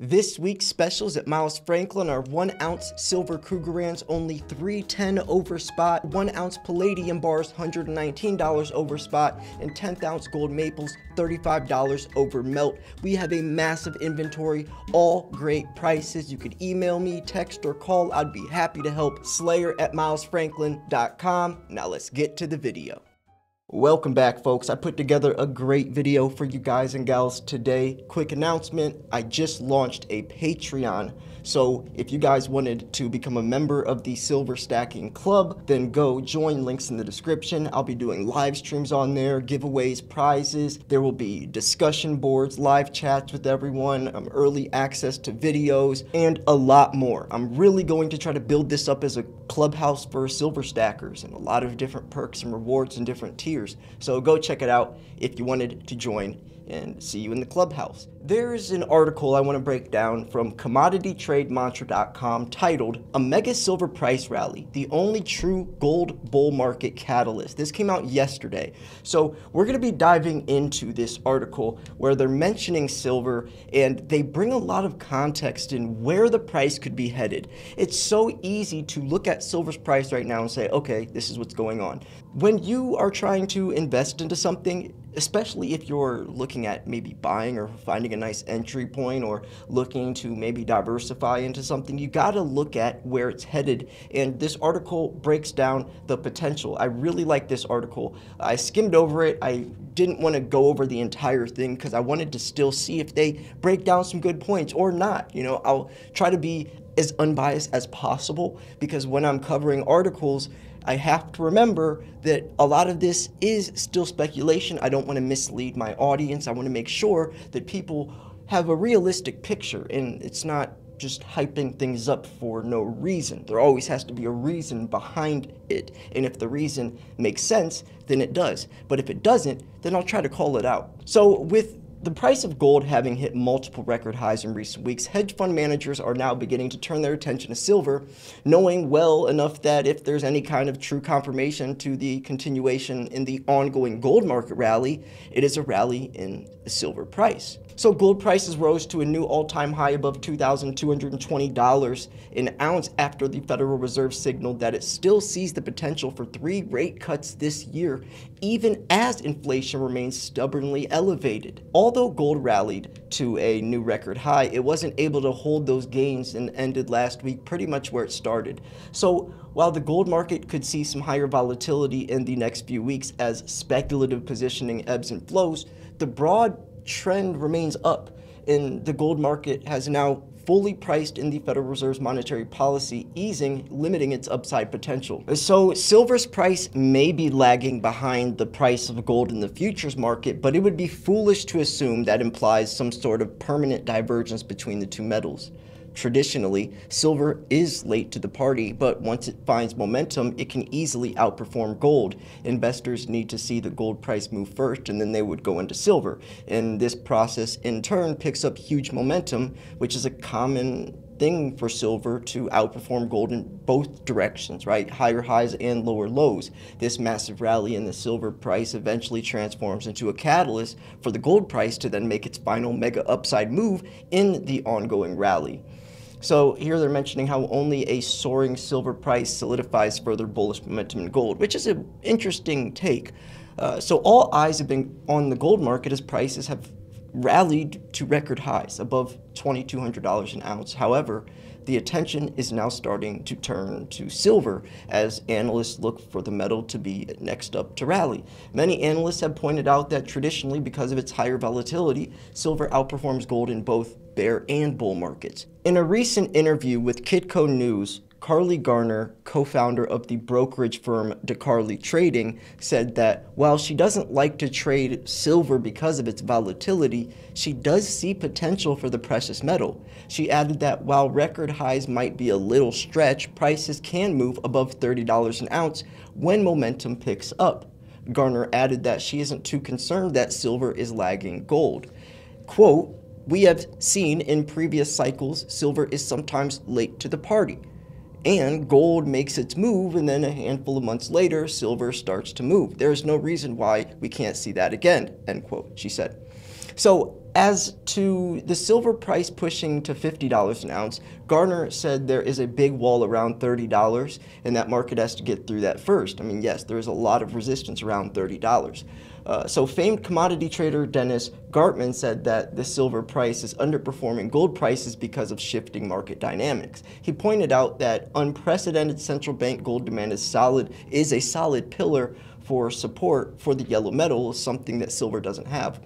This week's specials at Miles Franklin are 1 ounce silver Krugerrands only 310 over spot, 1 ounce palladium bars $119 over spot, and 10th ounce gold maples $35 over melt. We have a massive inventory, all great prices. You could email me, text, or call. I'd be happy to help. Slayer at milesfranklin.com. Now let's get to the video. Welcome back, folks. I put together a great video for you guys and gals today. Quick announcement I just launched a Patreon. So, if you guys wanted to become a member of the Silver Stacking Club, then go join. Links in the description. I'll be doing live streams on there, giveaways, prizes. There will be discussion boards, live chats with everyone, um, early access to videos, and a lot more. I'm really going to try to build this up as a clubhouse for silver stackers and a lot of different perks and rewards and different tiers. So go check it out if you wanted to join and see you in the clubhouse. There's an article I want to break down from commoditytrademantra.com titled A Mega Silver Price Rally, the only true gold bull market catalyst. This came out yesterday. So we're going to be diving into this article where they're mentioning silver and they bring a lot of context in where the price could be headed. It's so easy to look at silver's price right now and say, okay, this is what's going on. When you are trying to invest into something, especially if you're looking at maybe buying or finding a nice entry point or looking to maybe diversify into something, you got to look at where it's headed. And this article breaks down the potential. I really like this article. I skimmed over it. I didn't want to go over the entire thing because I wanted to still see if they break down some good points or not. You know, I'll try to be as unbiased as possible because when I'm covering articles, I have to remember that a lot of this is still speculation. I don't want to mislead my audience. I want to make sure that people have a realistic picture and it's not just hyping things up for no reason. There always has to be a reason behind it. And if the reason makes sense, then it does. But if it doesn't, then I'll try to call it out. So with the price of gold having hit multiple record highs in recent weeks, hedge fund managers are now beginning to turn their attention to silver, knowing well enough that if there's any kind of true confirmation to the continuation in the ongoing gold market rally, it is a rally in the silver price. So gold prices rose to a new all-time high above $2,220 an ounce after the Federal Reserve signaled that it still sees the potential for three rate cuts this year, even as inflation remains stubbornly elevated. Although gold rallied to a new record high, it wasn't able to hold those gains and ended last week pretty much where it started. So while the gold market could see some higher volatility in the next few weeks as speculative positioning ebbs and flows, the broad trend remains up, and the gold market has now fully priced in the Federal Reserve's monetary policy, easing, limiting its upside potential. So silver's price may be lagging behind the price of gold in the futures market, but it would be foolish to assume that implies some sort of permanent divergence between the two metals. Traditionally, silver is late to the party, but once it finds momentum, it can easily outperform gold. Investors need to see the gold price move first, and then they would go into silver. And this process, in turn, picks up huge momentum, which is a common thing for silver to outperform gold in both directions, right? Higher highs and lower lows. This massive rally in the silver price eventually transforms into a catalyst for the gold price to then make its final mega upside move in the ongoing rally. So here they're mentioning how only a soaring silver price solidifies further bullish momentum in gold, which is an interesting take. Uh, so all eyes have been on the gold market as prices have rallied to record highs above $2,200 an ounce. However, the attention is now starting to turn to silver as analysts look for the metal to be next up to rally. Many analysts have pointed out that traditionally, because of its higher volatility, silver outperforms gold in both bear and bull markets. In a recent interview with Kitco News, Carly Garner, co founder of the brokerage firm DeCarly Trading, said that while she doesn't like to trade silver because of its volatility, she does see potential for the precious metal. She added that while record highs might be a little stretch, prices can move above $30 an ounce when momentum picks up. Garner added that she isn't too concerned that silver is lagging gold. Quote, we have seen in previous cycles, silver is sometimes late to the party and gold makes its move and then a handful of months later silver starts to move there's no reason why we can't see that again end quote she said so As to the silver price pushing to $50 an ounce, Gardner said there is a big wall around $30 and that market has to get through that first. I mean, yes, there is a lot of resistance around $30. Uh, so famed commodity trader Dennis Gartman said that the silver price is underperforming gold prices because of shifting market dynamics. He pointed out that unprecedented central bank gold demand is solid is a solid pillar for support for the yellow metal, something that silver doesn't have.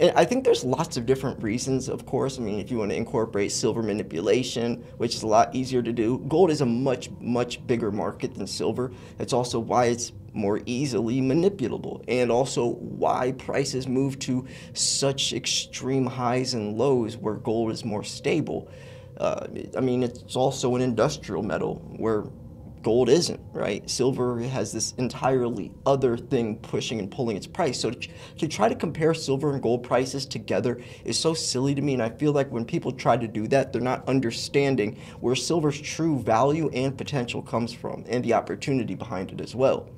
And I think there's lots of different reasons, of course. I mean, if you want to incorporate silver manipulation, which is a lot easier to do, gold is a much, much bigger market than silver. It's also why it's more easily manipulable and also why prices move to such extreme highs and lows where gold is more stable. Uh, I mean, it's also an industrial metal where gold isn't, right? Silver has this entirely other thing pushing and pulling its price. So to, to, try to compare silver and gold prices together is so silly to me. And I feel like when people try to do that, they're not understanding where silver's true value and potential comes from and the opportunity behind it as well.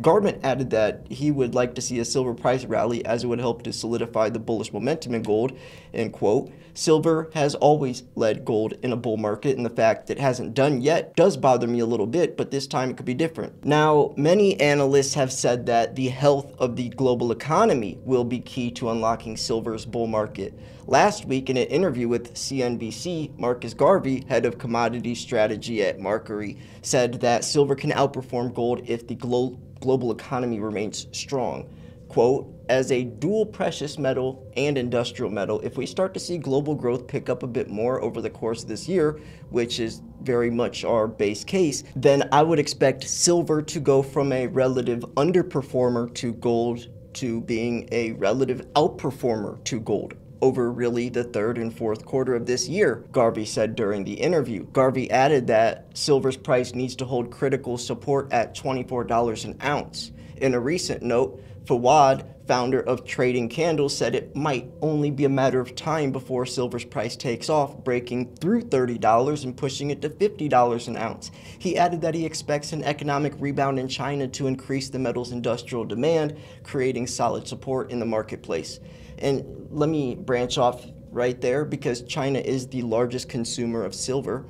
Gartman added that he would like to see a silver price rally as it would help to solidify the bullish momentum in gold. And quote, silver has always led gold in a bull market, and the fact that it hasn't done yet does bother me a little bit, but this time it could be different. Now, many analysts have said that the health of the global economy will be key to unlocking silver's bull market. Last week, in an interview with CNBC, Marcus Garvey, head of commodity strategy at Macquarie, said that silver can outperform gold if the glo global economy remains strong. Quote, as a dual precious metal and industrial metal, if we start to see global growth pick up a bit more over the course of this year, which is very much our base case, then I would expect silver to go from a relative underperformer to gold to being a relative outperformer to gold over really the third and fourth quarter of this year, Garvey said during the interview. Garvey added that silver's price needs to hold critical support at $24 an ounce. In a recent note, Fawad, founder of Trading Candles, said it might only be a matter of time before silver's price takes off, breaking through $30 and pushing it to $50 an ounce. He added that he expects an economic rebound in China to increase the metal's industrial demand, creating solid support in the marketplace. And let me branch off right there because China is the largest consumer of silver.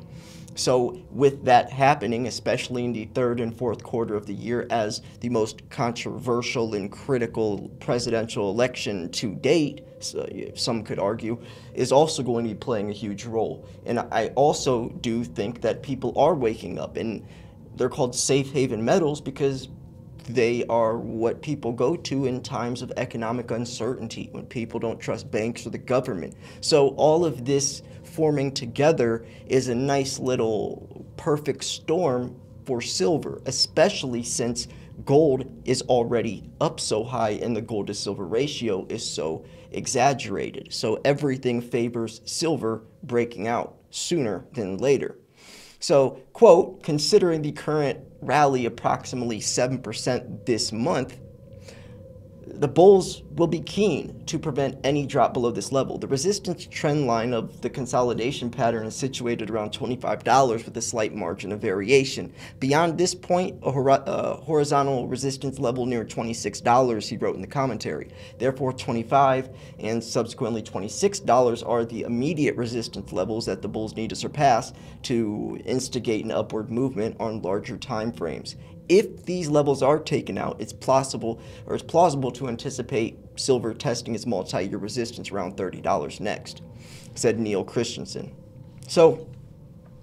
So, with that happening, especially in the third and fourth quarter of the year, as the most controversial and critical presidential election to date, some could argue, is also going to be playing a huge role. And I also do think that people are waking up, and they're called safe haven metals because they are what people go to in times of economic uncertainty when people don't trust banks or the government. So, all of this forming together is a nice little perfect storm for silver, especially since gold is already up so high and the gold to silver ratio is so exaggerated. So, everything favors silver breaking out sooner than later. So, quote, considering the current rally approximately 7% this month, the bulls will be keen to prevent any drop below this level. The resistance trend line of the consolidation pattern is situated around $25 with a slight margin of variation. Beyond this point, a hor uh, horizontal resistance level near $26, he wrote in the commentary. Therefore, 25 and subsequently $26 are the immediate resistance levels that the bulls need to surpass to instigate an upward movement on larger time frames if these levels are taken out, it's plausible or it's plausible to anticipate silver testing its multi-year resistance around $30 next, said Neil Christensen. So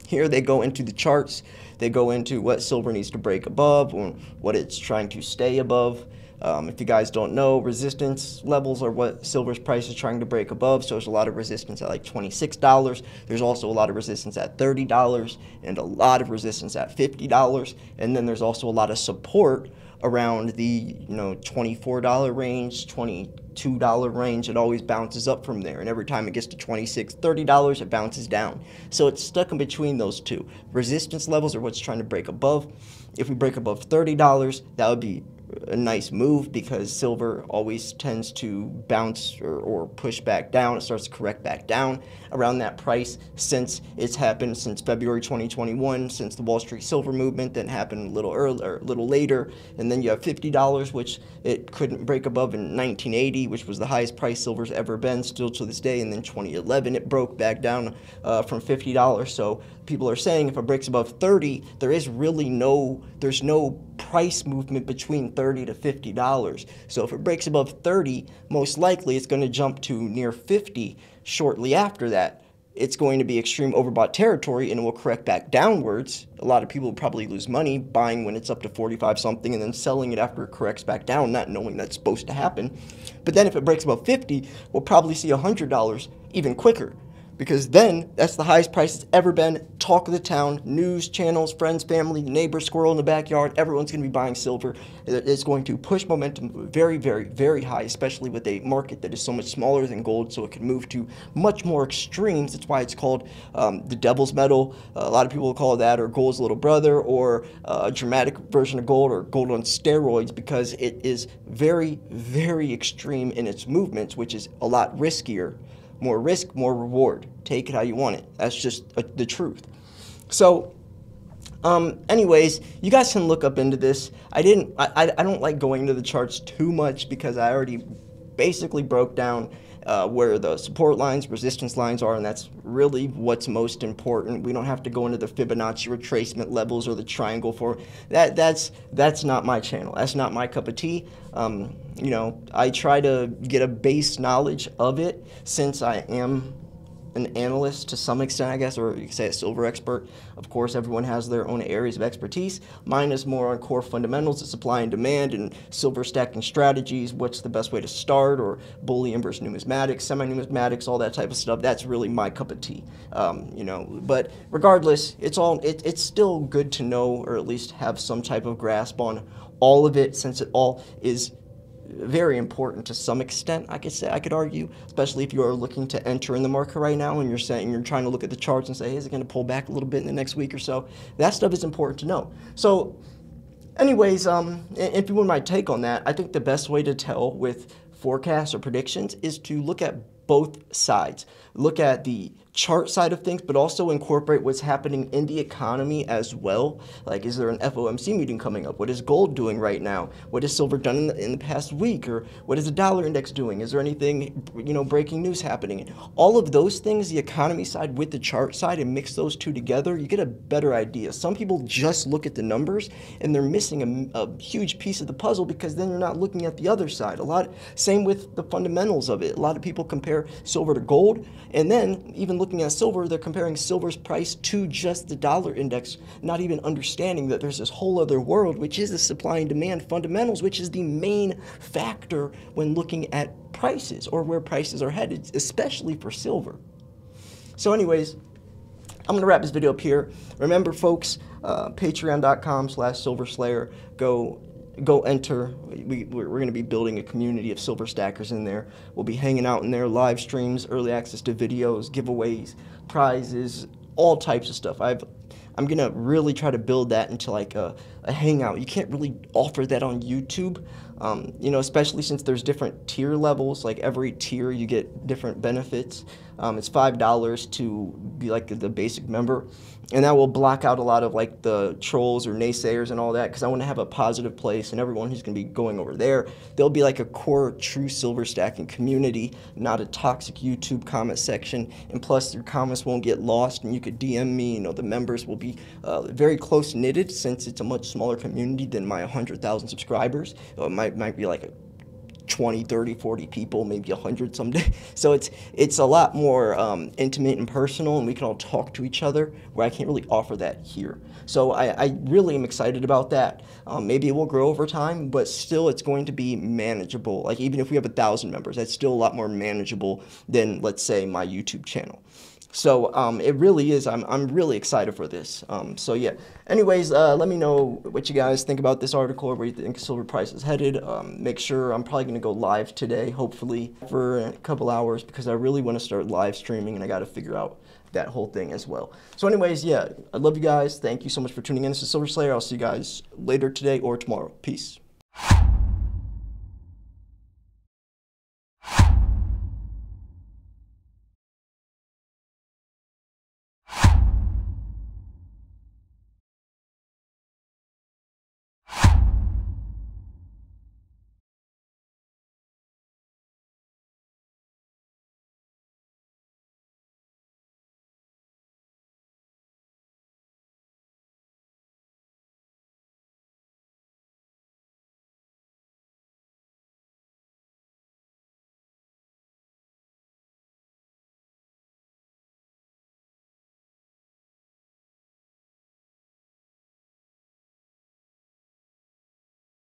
here they go into the charts. They go into what silver needs to break above, what it's trying to stay above. Um, if you guys don't know, resistance levels are what silver's price is trying to break above. So there's a lot of resistance at like $26. There's also a lot of resistance at $30 and a lot of resistance at $50. And then there's also a lot of support around the you know $24 range, $22 range. It always bounces up from there. And every time it gets to $26, $30, it bounces down. So it's stuck in between those two. Resistance levels are what's trying to break above. If we break above $30, that would be a nice move because silver always tends to bounce or, or, push back down. It starts to correct back down around that price since it's happened since February 2021, since the Wall Street silver movement that happened a little earlier, a little later. And then you have $50, which it couldn't break above in 1980, which was the highest price silver's ever been, still to this day. And then 2011, it broke back down uh, from $50. So people are saying if it breaks above 30, there is really no, there's no price movement between 30 to 50 dollars. So if it breaks above 30, most likely it's going to jump to near 50 shortly after that. It's going to be extreme overbought territory and it will correct back downwards. A lot of people will probably lose money buying when it's up to 45 something and then selling it after it corrects back down, not knowing that's supposed to happen. But then if it breaks above 50, we'll probably see $100 even quicker because then that's the highest price it's ever been. Talk of the town, news channels, friends, family, neighbor, squirrel in the backyard, everyone's going to be buying silver. It's going to push momentum very, very, very high, especially with a market that is so much smaller than gold, so it can move to much more extremes. That's why it's called um, the devil's metal. Uh, a lot of people call that, or gold's little brother, or uh, a dramatic version of gold, or gold on steroids, because it is very, very extreme in its movements, which is a lot riskier more risk, more reward. Take it how you want it. That's just a, the truth. So, um, anyways, you guys can look up into this. I didn't. I, I don't like going into the charts too much because I already basically broke down uh, where the support lines, resistance lines are, and that's really what's most important. We don't have to go into the Fibonacci retracement levels or the triangle for that. That's that's not my channel. That's not my cup of tea. Um, you know, I try to get a base knowledge of it since I am an analyst to some extent, I guess, or you could say a silver expert. Of course, everyone has their own areas of expertise. Mine is more on core fundamentals of supply and demand and silver stacking strategies, what's the best way to start, or bullion versus numismatics, semi-numismatics, all that type of stuff. That's really my cup of tea, um, you know. But regardless, it's all it, it's still good to know, or at least have some type of grasp on all of it, since it all is very important to some extent, I could say, I could argue, especially if you are looking to enter in the market right now and you're saying you're trying to look at the charts and say, hey, is it going to pull back a little bit in the next week or so? That stuff is important to know. So, anyways, um, if you want my take on that, I think the best way to tell with forecasts or predictions is to look at both sides. Look at the chart side of things, but also incorporate what's happening in the economy as well. Like, is there an FOMC meeting coming up? What is gold doing right now? What has silver done in the, in the past week? Or what is the dollar index doing? Is there anything, you know, breaking news happening? All of those things, the economy side with the chart side, and mix those two together, you get a better idea. Some people just look at the numbers and they're missing a, a huge piece of the puzzle because then they're not looking at the other side. A lot, same with the fundamentals of it. A lot of people compare silver to gold, and then even looking at silver, they're comparing silver's price to just the dollar index, not even understanding that there's this whole other world, which is the supply and demand fundamentals, which is the main factor when looking at prices or where prices are headed, especially for silver. So anyways, I'm going to wrap this video up here. Remember, folks, uh, patreon.com slash silverslayer. Go go enter. We, we're going to be building a community of silver stackers in there. We'll be hanging out in there, live streams, early access to videos, giveaways, prizes, all types of stuff. I've I'm gonna really try to build that into like a, a hangout. You can't really offer that on YouTube, um, you know, especially since there's different tier levels. Like every tier, you get different benefits. Um, it's five dollars to be like the basic member, and that will block out a lot of like the trolls or naysayers and all that because I want to have a positive place and everyone who's going to be going over there there'll be like a core true silver stacking community not a toxic YouTube comment section and plus your comments won't get lost and you could DM me you know the members will be uh, very close knitted since it's a much smaller community than my 100,000 subscribers it might, be like a 20, 30, 40 people, maybe 100 someday. So it's it's a lot more um, intimate and personal, and we can all talk to each other, where I can't really offer that here. So I, I really am excited about that. Um, maybe it will grow over time, but still it's going to be manageable. Like even if we have a thousand members, that's still a lot more manageable than, let's say, my YouTube channel. So um, it really is. I'm, I'm really excited for this. Um, so yeah. Anyways, uh, let me know what you guys think about this article where you think silver price is headed. Um, make sure I'm probably going to go live today, hopefully for a couple hours because I really want to start live streaming and I got to figure out that whole thing as well. So anyways, yeah, I love you guys. Thank you so much for tuning in. This is Silver Slayer. I'll see you guys later today or tomorrow. Peace.